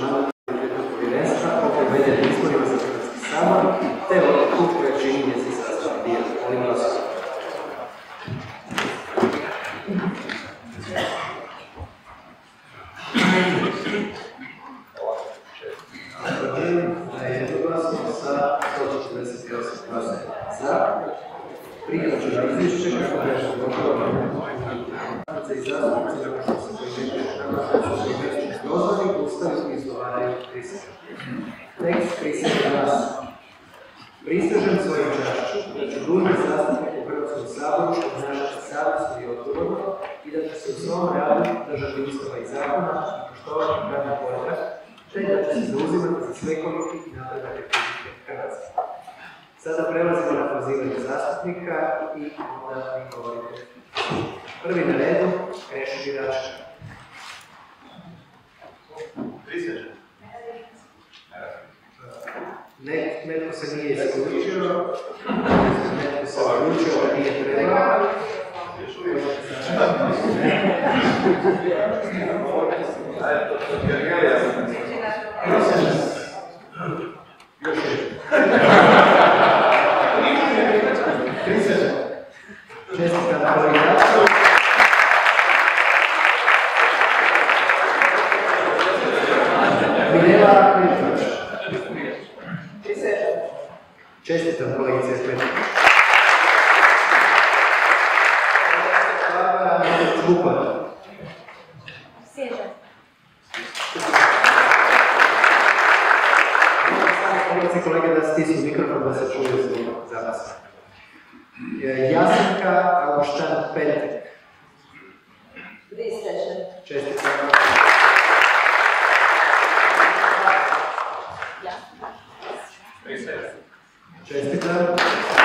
mandat povjerenstva Hrvatski sabor, te odluku čini njezin sastavni dio. Molim glasovanje. da je jednoglasno sa 148 glasova za. Izvješće ustavi izgovaraju prisjeću. Tekst prisjeća nas. Pristižem svojom čašću da ću dužnost zastupnika u Hrvatskom saboru obnašati savjesno i odgovorno i da ću se u svom radu držati ustava i zakona i poštovati pravni poredak, te da ću se zauzimati za svekoliki i napredak Republike Hrvatske. Sada prelazimo na pozivanje zastupnika i onda vi govorite. Prvi na redu, Krešo Žiračka. metto se riesco. Diccelo. Metto se oh, riesco a dire. Adesso io. Čestitam kolegice Petrović. Barbara Župan. Kolegice i kolege da stisnu mikrofon da se čuje zvuk za vas. E, Jasenka Auguštan Petek. Prisežem. Čestitam. Ja. Prisežem. Čestitam.